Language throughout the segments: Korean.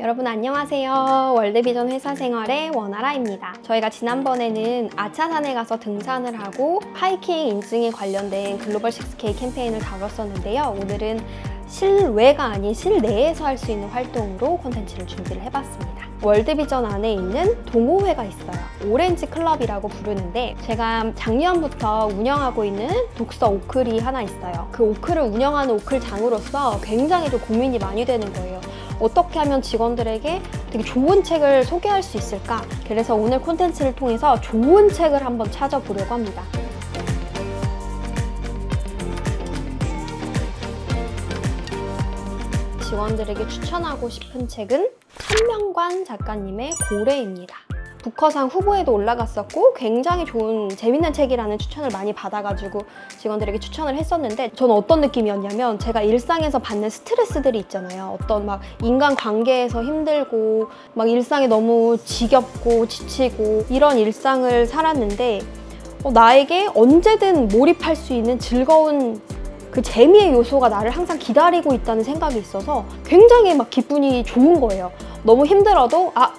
여러분 안녕하세요. 월드비전 회사 생활의 원아라입니다. 저희가 지난번에는 아차산에 가서 등산을 하고 하이킹 인증에 관련된 글로벌 6K 캠페인을 다뤘었는데요. 오늘은 실외가 아닌 실내에서 할 수 있는 활동으로 콘텐츠를 준비를 해봤습니다. 월드비전 안에 있는 동호회가 있어요. 오렌지 클럽이라고 부르는데 제가 작년부터 운영하고 있는 독서 오클이 하나 있어요. 그 오클을 운영하는 오클장으로서 굉장히 좀 고민이 많이 되는 거예요. 어떻게 하면 직원들에게 되게 좋은 책을 소개할 수 있을까? 그래서 오늘 콘텐츠를 통해서 좋은 책을 한번 찾아보려고 합니다. 직원들에게 추천하고 싶은 책은 천명관 작가님의 고래입니다. 부커상 후보에도 올라갔었고 굉장히 좋은 재밌는 책이라는 추천을 많이 받아가지고 직원들에게 추천을 했었는데 저는 어떤 느낌이었냐면 제가 일상에서 받는 스트레스들이 있잖아요 어떤 막 인간 관계에서 힘들고 막 일상이 너무 지겹고 지치고 이런 일상을 살았는데 어, 나에게 언제든 몰입할 수 있는 즐거운 그 재미의 요소가 나를 항상 기다리고 있다는 생각이 있어서 굉장히 막 기분이 좋은 거예요. 너무 힘들어도 아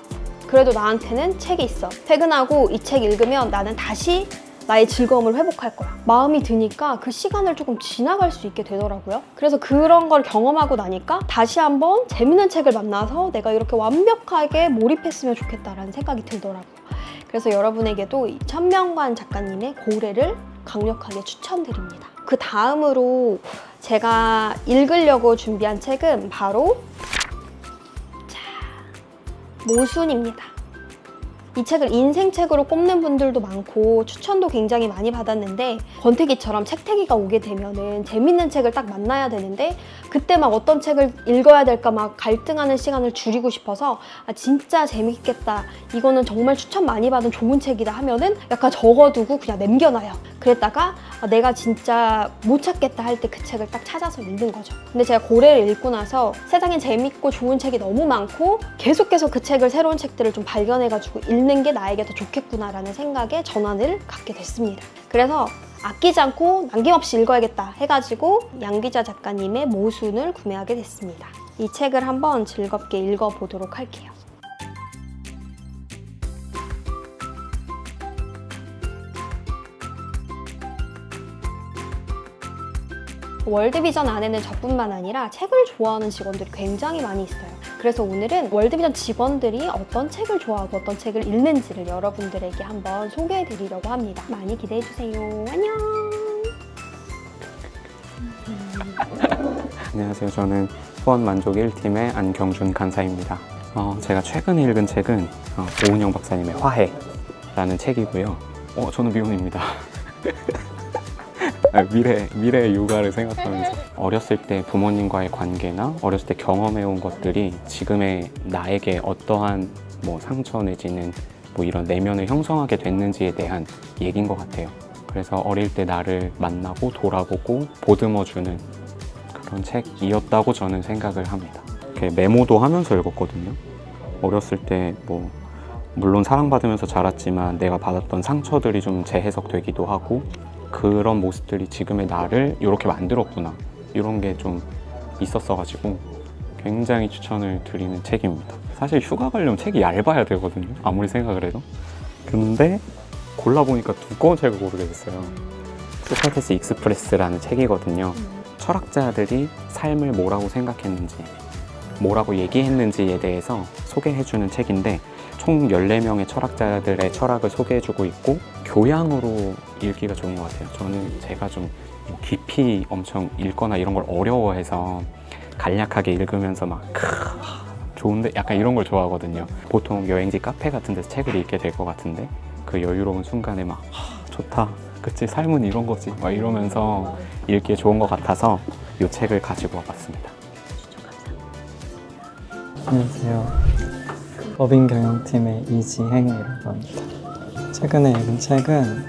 그래도 나한테는 책이 있어. 퇴근하고 이 책 읽으면 나는 다시 나의 즐거움을 회복할 거야. 마음이 드니까 그 시간을 조금 지나갈 수 있게 되더라고요. 그래서 그런 걸 경험하고 나니까 다시 한번 재밌는 책을 만나서 내가 이렇게 완벽하게 몰입했으면 좋겠다라는 생각이 들더라고요. 그래서 여러분에게도 이 천명관 작가님의 고래를 강력하게 추천드립니다. 그 다음으로 제가 읽으려고 준비한 책은 바로 모순입니다. 이 책을 인생책으로 꼽는 분들도 많고 추천도 굉장히 많이 받았는데 권태기처럼 책태기가 오게 되면은 재밌는 책을 딱 만나야 되는데 그때 막 어떤 책을 읽어야 될까 막 갈등하는 시간을 줄이고 싶어서 아 진짜 재밌겠다. 이거는 정말 추천 많이 받은 좋은 책이다 하면은 약간 적어두고 그냥 남겨놔요. 그랬다가 아 내가 진짜 못 찾겠다 할 때 그 책을 딱 찾아서 읽는 거죠. 근데 제가 고래를 읽고 나서 세상에 재밌고 좋은 책이 너무 많고 계속해서 그 책을 새로운 책들을 좀 발견해가지고 읽는 게 나에게 더 좋겠구나라는 생각에 전환을 갖게 됐습니다 그래서 아끼지 않고 남김없이 읽어야겠다 해가지고 양기자 작가님의 모순을 구매하게 됐습니다. 이 책을 한번 즐겁게 읽어보도록 할게요. 월드비전 안에는 저뿐만 아니라 책을 좋아하는 직원들이 굉장히 많이 있어요. 그래서 오늘은 월드비전 직원들이 어떤 책을 좋아하고 어떤 책을 읽는지를 여러분들에게 한번 소개해 드리려고 합니다. 많이 기대해 주세요. 안녕! 안녕하세요. 저는 후원 만족 1팀의 안경준 간사입니다. 어, 제가 최근에 읽은 책은 어, 오은영 박사님의 화해라는 책이고요. 어, 저는 미혼입니다. 아, 미래, 미래의 육아를 생각하면서 어렸을 때 부모님과의 관계나 어렸을 때 경험해온 것들이 지금의 나에게 어떠한 뭐 상처 내지는 뭐 이런 내면을 형성하게 됐는지에 대한 얘기인 것 같아요. 그래서 어릴 때 나를 만나고 돌아보고 보듬어주는 그런 책이었다고 저는 생각을 합니다. 메모도 하면서 읽었거든요. 어렸을 때뭐 물론 사랑받으면서 자랐지만 내가 받았던 상처들이 좀 재해석되기도 하고 그런 모습들이 지금의 나를 이렇게 만들었구나 이런 게 좀 있었어가지고 굉장히 추천을 드리는 책입니다. 사실 휴가 가려면 책이 얇아야 되거든요. 아무리 생각을 해도. 근데 골라보니까 두꺼운 책을 고르게 됐어요. 소크라테스 익스프레스라는 책이거든요. 철학자들이 삶을 뭐라고 생각했는지, 뭐라고 얘기했는지에 대해서 소개해주는 책인데 총 14명의 철학자들의 철학을 소개해주고 있고 교양으로 읽기가 좋은 것 같아요. 저는 제가 좀 깊이 엄청 읽거나 이런 걸 어려워해서 간략하게 읽으면서 막 크, 좋은데 약간 이런 걸 좋아하거든요. 보통 여행지 카페 같은 데서 책을 읽게 될 것 같은데 그 여유로운 순간에 막 하, 좋다. 그치 삶은 이런 거지. 막 이러면서 읽기에 좋은 것 같아서 이 책을 가지고 와봤습니다. 안녕하세요. 법인 경영팀의 이지행이라고 합니다. 최근에 읽은 책은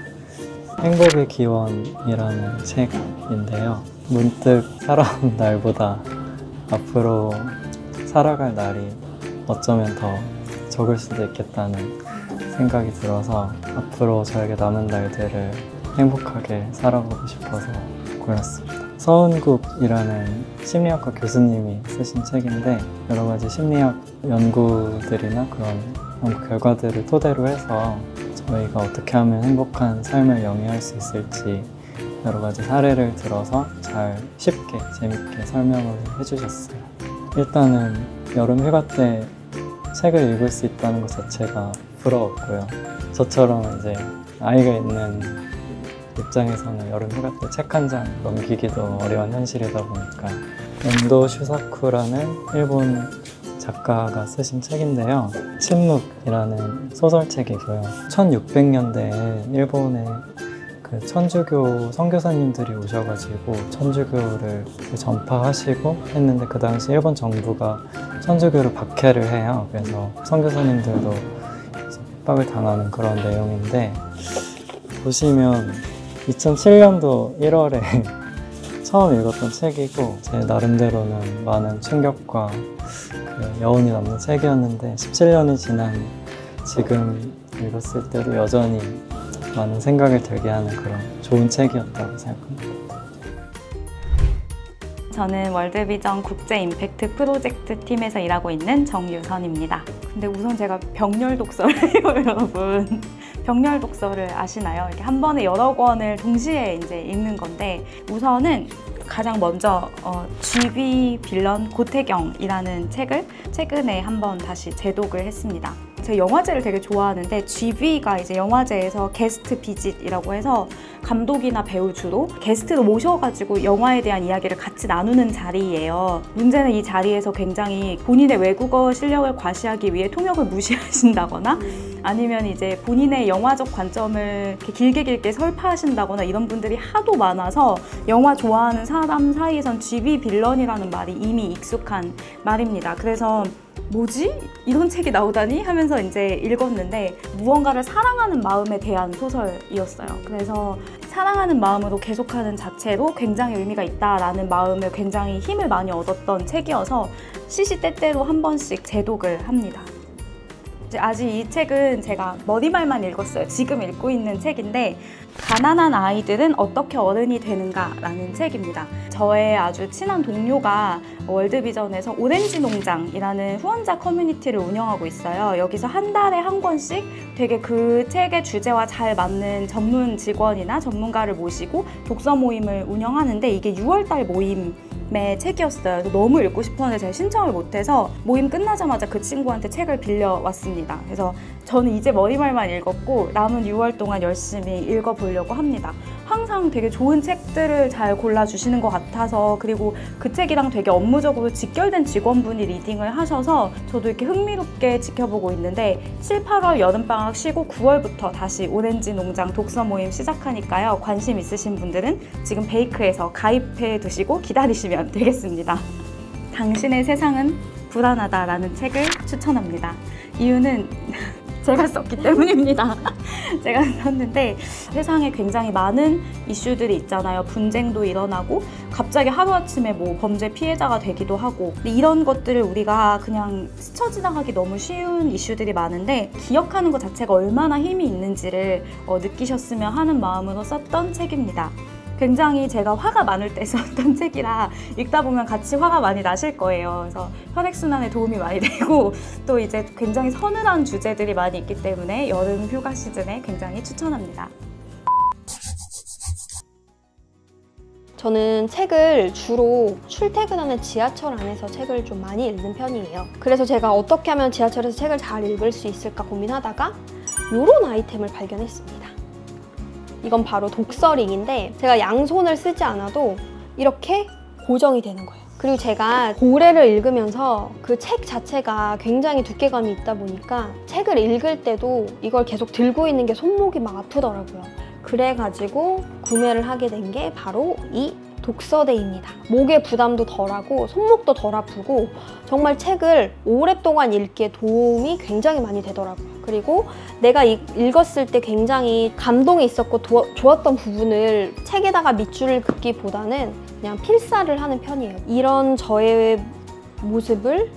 행복의 기원이라는 책인데요. 문득 살아온 날보다 앞으로 살아갈 날이 어쩌면 더 적을 수도 있겠다는 생각이 들어서 앞으로 저에게 남은 날들을 행복하게 살아보고 싶어서 골랐습니다. 서은국이라는 심리학과 교수님이 쓰신 책인데 여러 가지 심리학 연구들이나 그런 연구 결과들을 토대로 해서 저희가 어떻게 하면 행복한 삶을 영위할 수 있을지 여러 가지 사례를 들어서 잘 쉽게 재밌게 설명을 해주셨어요. 일단은 여름 휴가 때 책을 읽을 수 있다는 것 자체가 부러웠고요. 저처럼 이제 아이가 있는 입장에서는 여름 휴가 때 책 한 장 넘기기도 어려운 현실이다 보니까 엔도 슈사쿠라는 일본 작가가 쓰신 책인데요. 침묵이라는 소설책이고요. 1600년대에 일본에 그 천주교 선교사님들이 오셔가지고 천주교를 전파하시고 했는데 그 당시 일본 정부가 천주교를 박해를 해요. 그래서 선교사님들도 핍박을 당하는 그런 내용인데 보시면 2007년도 1월에 처음 읽었던 책이고 제 나름대로는 많은 충격과 그 여운이 남는 책이었는데 17년이 지난 지금 읽었을 때도 여전히 많은 생각을 들게 하는 그런 좋은 책이었다고 생각합니다. 저는 월드비전 국제 임팩트 프로젝트 팀에서 일하고 있는 정유선입니다. 근데 우선 제가 병렬 독서를 여러분 병렬 독서를 아시나요? 이렇게 한 번에 여러 권을 동시에 이제 읽는 건데 우선은 가장 먼저 어, GB 빌런 고태경이라는 책을 최근에 한번 다시 재독을 했습니다. 제가 영화제를 되게 좋아하는데 GV가 이제 영화제에서 게스트 비짓이라고 해서 감독이나 배우 주로 게스트로 모셔가지고 영화에 대한 이야기를 같이 나누는 자리예요. 문제는 이 자리에서 굉장히 본인의 외국어 실력을 과시하기 위해 통역을 무시하신다거나 아니면 이제 본인의 영화적 관점을 이렇게 길게 길게 설파하신다거나 이런 분들이 하도 많아서 영화 좋아하는 사람 사이에선 GB 빌런이라는 말이 이미 익숙한 말입니다. 그래서 뭐지? 이런 책이 나오다니? 하면서 이제 읽었는데 무언가를 사랑하는 마음에 대한 소설이었어요. 그래서 사랑하는 마음으로 계속하는 자체로 굉장히 의미가 있다라는 마음을 굉장히 힘을 많이 얻었던 책이어서 시시때때로 한 번씩 재독을 합니다. 아직 이 책은 제가 머리말만 읽었어요. 지금 읽고 있는 책인데 가난한 아이들은 어떻게 어른이 되는가라는 책입니다. 저의 아주 친한 동료가 월드비전에서 오렌지 농장이라는 후원자 커뮤니티를 운영하고 있어요. 여기서 한 달에 한 권씩 되게 그 책의 주제와 잘 맞는 전문 직원이나 전문가를 모시고 독서 모임을 운영하는데 이게 6월달 모임 의 책이었어요. 너무 읽고 싶었는데 제가 신청을 못해서 모임 끝나자마자 그 친구한테 책을 빌려왔습니다. 그래서 저는 이제 머리말만 읽었고 남은 6월 동안 열심히 읽어보려고 합니다. 항상 되게 좋은 책들을 잘 골라주시는 것 같아서 그리고 그 책이랑 되게 업무적으로 직결된 직원분이 리딩을 하셔서 저도 이렇게 흥미롭게 지켜보고 있는데 7, 8월 여름방학 쉬고 9월부터 다시 오렌지 농장 독서 모임 시작하니까요. 관심 있으신 분들은 지금 베이크에서 가입해 두시고 기다리시면 되겠습니다. 당신의 세상은 불안하다라는 책을 추천합니다. 이유는 제가 썼기 때문입니다. 제가 썼는데 세상에 굉장히 많은 이슈들이 있잖아요. 분쟁도 일어나고 갑자기 하루아침에 뭐 범죄 피해자가 되기도 하고 이런 것들을 우리가 그냥 스쳐 지나가기 너무 쉬운 이슈들이 많은데 기억하는 것 자체가 얼마나 힘이 있는지를 어, 느끼셨으면 하는 마음으로 썼던 책입니다. 굉장히 제가 화가 많을 때 썼던 책이라 읽다 보면 같이 화가 많이 나실 거예요. 그래서 혈액순환에 도움이 많이 되고 또 이제 굉장히 서늘한 주제들이 많이 있기 때문에 여름 휴가 시즌에 굉장히 추천합니다. 저는 책을 주로 출퇴근하는 지하철 안에서 책을 좀 많이 읽는 편이에요. 그래서 제가 어떻게 하면 지하철에서 책을 잘 읽을 수 있을까 고민하다가 이런 아이템을 발견했습니다. 이건 바로 독서링인데 제가 양손을 쓰지 않아도 이렇게 고정이 되는 거예요. 그리고 제가 고래를 읽으면서 그 책 자체가 굉장히 두께감이 있다 보니까 책을 읽을 때도 이걸 계속 들고 있는 게 손목이 막 아프더라고요. 그래가지고 구매를 하게 된 게 바로 이 독서대입니다. 목의 부담도 덜하고 손목도 덜 아프고 정말 책을 오랫동안 읽기에 도움이 굉장히 많이 되더라고요. 그리고 내가 이- 읽었을 때 굉장히 감동이 있었고 도- 좋았던 부분을 책에다가 밑줄을 긋기보다는 그냥 필사를 하는 편이에요. 이런 저의 모습을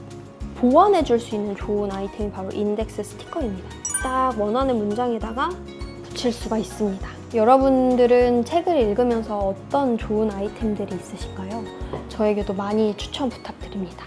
보완해 줄 수 있는 좋은 아이템이 바로 인덱스 스티커입니다. 딱 원하는 문장에다가 붙일 수가 있습니다. 여러분들은 책을 읽으면서 어떤 좋은 아이템들이 있으신가요? 저에게도 많이 추천 부탁드립니다.